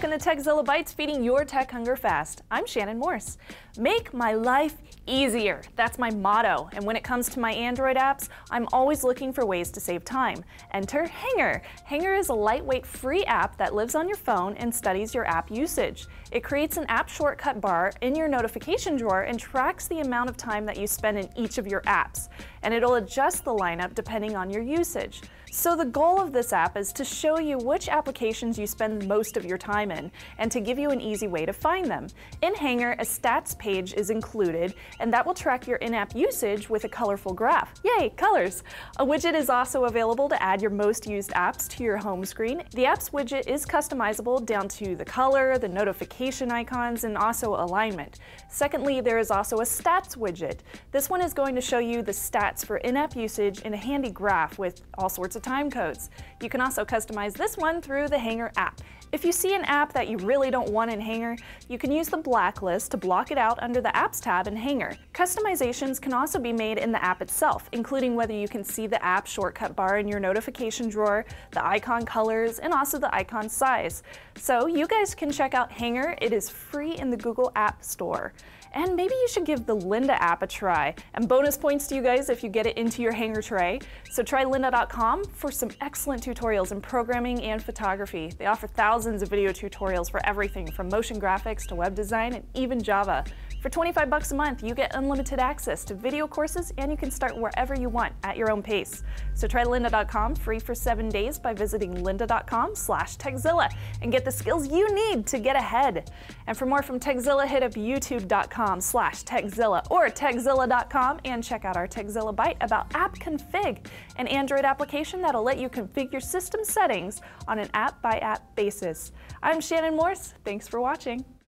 welcome to Tekzilla Bites, feeding your tech hunger fast. I'm Shannon Morse. Make my life easier. That's my motto. And when it comes to my Android apps, I'm always looking for ways to save time. Enter Hangar. Hangar is a lightweight free app that lives on your phone and studies your app usage. It creates an app shortcut bar in your notification drawer and tracks the amount of time that you spend in each of your apps. And it'll adjust the lineup depending on your usage. So the goal of this app is to show you which applications you spend most of your time in and to give you an easy way to find them. In Hangar, a stats page is included and that will track your in-app usage with a colorful graph. Yay, colors! A widget is also available to add your most used apps to your home screen. The apps widget is customizable down to the color, the notification icons, and also alignment. Secondly, there is also a stats widget. This one is going to show you the stats for in-app usage in a handy graph with all sorts of time codes. You can also customize this one through the Hangar app. If you see an app that you really don't want in Hangar, you can use the blacklist to block it out under the Apps tab in Hangar. Customizations can also be made in the app itself, including whether you can see the app shortcut bar in your notification drawer, the icon colors, and also the icon size. So you guys can check out Hangar. It is free in the Google App Store. And maybe you should give the Lynda app a try. And bonus points to you guys if you get it into your hangar tray. So try lynda.com for some excellent tutorials in programming and photography. They offer thousands of video tutorials for everything from motion graphics to web design and even Java. For 25 bucks a month, you get unlimited access to video courses and you can start wherever you want at your own pace. So try lynda.com free for seven days by visiting lynda.com slash Tekzilla and get the skills you need to get ahead. And for more from Tekzilla, hit up youtube.com slash Tekzilla or tekzilla.com and check out our Tekzilla Bite about App Config, an Android application that'll let you configure system settings on an app-by-app -app basis. I'm Shannon Morse. Thanks for watching.